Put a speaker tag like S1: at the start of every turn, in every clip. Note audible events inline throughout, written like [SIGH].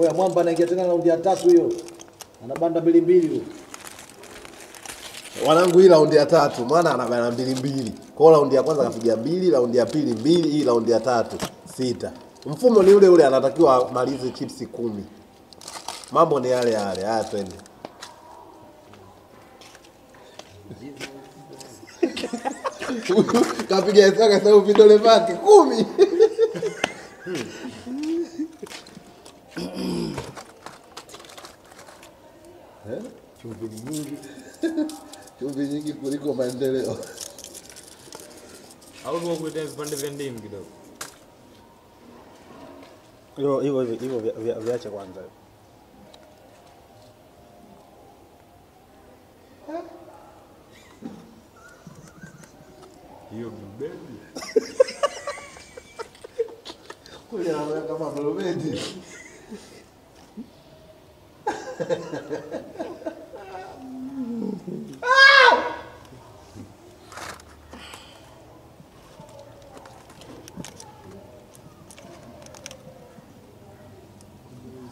S1: Oya mwamba anaingia tena raundi ya tatu hiyo. Anabanda mbili mbili huyo.
S2: Wanangu, hii raundi ya tatu mwana anabana mbili mbili. Kwa hiyo raundi ya kwanza kapiga mbili, raundi ya pili mbili, hii raundi ya tatu sita. Mfumo ni ule ule, anatakiwa amalize chips kumi. Mambo ni yale yale. Haya, twende. [LAUGHS] Kapiga hesabu vidole vyake kumi. [LAUGHS] Eh? Chumvi ni nyingi. Chumvi nyingi kuliko maendeleo.
S3: Au nimekuletea vipande vya ndimu kidogo.
S4: Hivyo hivyo hivyo vya- vya- viache kwanza.
S3: Hiyo blueberry.
S2: Kweli anaona kama blobeti. Kwa vile unatoboa. Unatoboa. Wewe unasema wewe unakunywa chai asubuhi.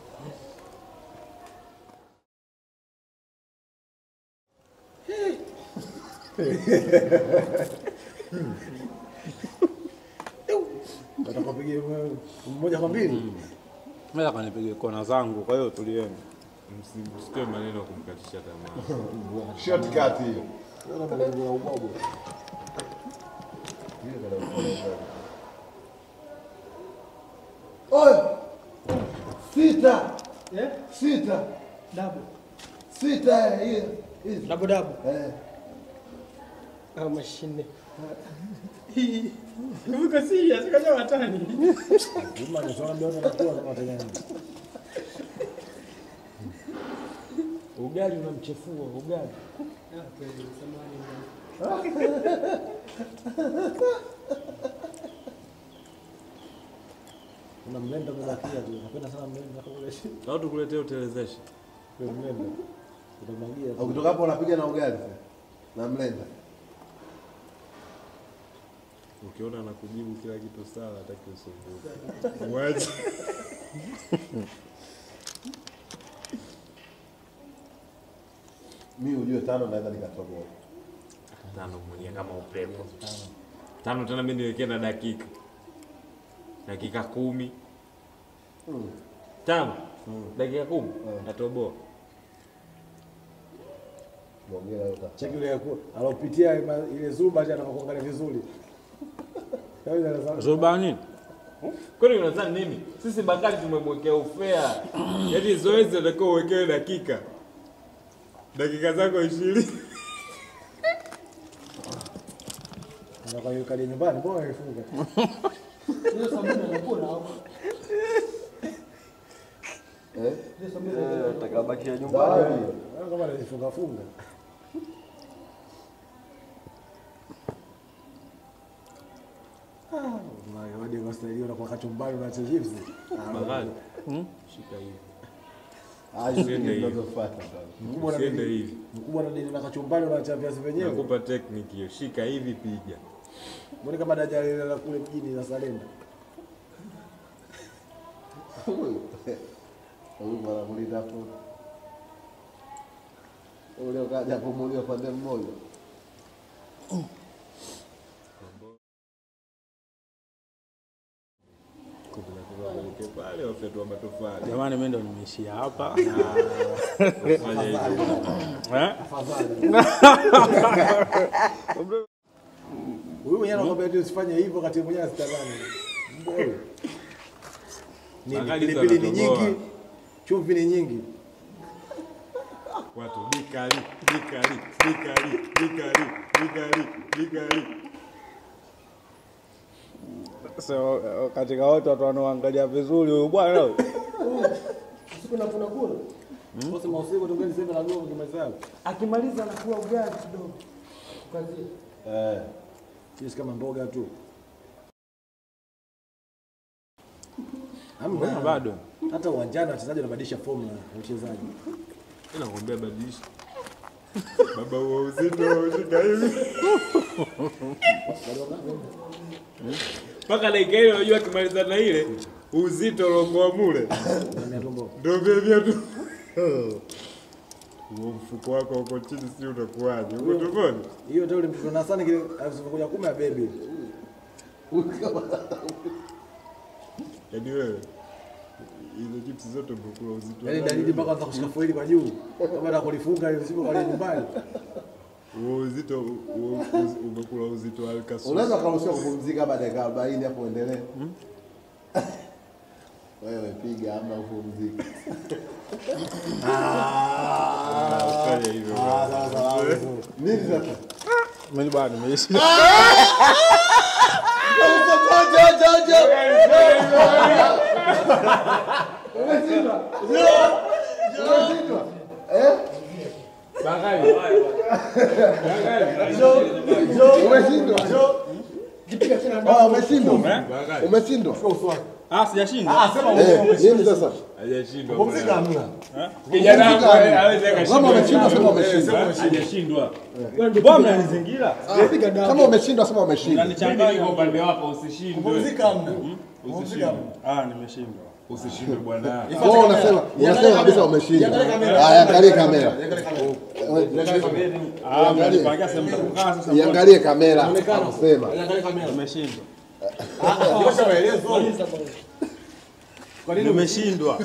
S1: Mmoja kwa mbili.
S4: Mimi kona zangu, kwa hiyo tulienda.
S3: Msikie maneno ya kumkatisha tamaa.
S2: Shortcut hiyo.
S1: Naona malengo.
S2: Oye! Sita.
S5: Eh?
S2: Sita.
S5: Double.
S2: Sita hiyo.
S5: Double.
S2: Eh.
S5: Au mashine. Uko serious kaja watani.
S1: Juma kama. Ugali unamchefua ugali. Kuna mlenda umebakia tu. Napenda sana mlenda kule.
S3: Au tukuletee utelezeshe.
S1: Kwa mlenda. Utamwagia.
S2: Ukitoka hapo unapiga na ugali. Na mlenda.
S3: Ukiona anakujibu kila kitu sawa, hataki usumbuke. Mwache. [LAUGHS]
S2: Mimi ujue tano naweza nikatoboa.
S3: Tano mwenyewe kama upepo. Tano tena mimi niwekee na dakika. Dakika kumi. Tano. Dakika kumi. Natoboa.
S2: Leo ta.
S1: Cheki alopitia ile zuba acha atakapoangalia vizuri. Sana.
S3: Kwani unadhani nini? Sisi Bakari tumemwekea ufea. Yaani zoezi atakiwa uwekewe dakika. Dakika zako ishirini.
S1: Unakayuka nyumbani, mbona unaifunga?
S5: Hiyo sabuni anakula hapo.
S2: Eh?
S5: Hiyo sabuni
S4: Atakabakisha
S2: Zawadi.
S1: Wewe kama anajifunga funga. Ah, unawadi kwa staili unakuwa kachumbari na chips.
S3: Bakari. Shika hivi.
S2: Ah,
S3: Usiende hivi.
S1: Mkubwa na
S3: Usiende
S1: dini.
S3: hivi.
S1: Na na kachumbari unaacha viazi vyenyewe.
S3: Nakupa technique hiyo. Shika hivi piga.
S1: Mbona kama daraja lile la kule mjini la Salenda.
S2: Huyu mara mulita tu. Ule ukaja kumulia pande mmoja.
S3: Weke pale wafyatua matofali.
S4: Jamani, mimi ndo nimeishia hapa. [LAUGHS] Eh?
S1: Huyu mwenyewe anakwambia tu usifanye hivyo kati mwenyewe asitamani. Huyu? Pilipili ni nyingi, chumvi ni nyingi.
S3: Watu bikari bikari bikari bikari bikari bikali.
S4: So, katika wote watu wanaoangalia vizuri huyu bwana huyu.
S1: Siku nafuna kuna Sasa mausiku tungeni sema na gogo kimesema.
S5: akimaliza anakuwa ugali kidogo. Tukazie.
S2: Eh.
S1: Sisi kama mboga tu. Hamna.
S4: bado?
S1: Hata uwanjani wachezaji wanabadilisha formula ya uchezaji.
S3: Nakwambia badilisha. Baba wa uzito shika hivi. Mpaka dakika ile unajua kimaliza na ile uzito longoa mule ndio vivyo tu. Huo mfuko wako uko chini, si utakuwaje? Uko tumboni?
S1: Hiyo ndio ulimtuna na sana kile alivyokuja kume ya baby.
S3: Yaani wewe hizo chips zote umekula uzito.
S1: Yaani dalili mpaka anza kushika foili kwa juu. Kama na kulifunga hiyo sipo kwa nyumbani.
S3: Huo uzito umekula uzito wa alkasu.
S2: Unaweza ukaruhusiwa kupumzika baada ya dakika 40 hapo endelee. Wewe piga ama upumzike.
S1: Ah.
S2: Nini sasa?
S4: Mimi bado nimeishi.
S2: Umeshindwa. Ah, umeshindwa. Umeshindwa.
S4: Ah, sijashinda.
S2: Eh, nini sasa?
S3: Hajashindwa.
S1: Pumzika hamna.
S3: Kijana wangu hawezi akashinda.
S2: Kama umeshindwa sema umeshindwa.
S4: Hajashindwa. Mbona mnanizingira?
S2: Kama umeshindwa sema umeshindwa.
S3: Mimi
S4: Mnanichanganya.
S3: upande wako usishindwe.
S1: Pumzika hamna.
S3: Usishindwe.
S4: Ah, nimeshindwa.
S3: Usishindwe bwana. [LAUGHS]
S2: Wao unasema wanasema kabisa wameshinda. Haya, angalie kamera.
S4: Ah.
S2: Iangalie kamera.
S1: Angalia kamera. Nyosha maelezo.
S4: Nimeshindwa.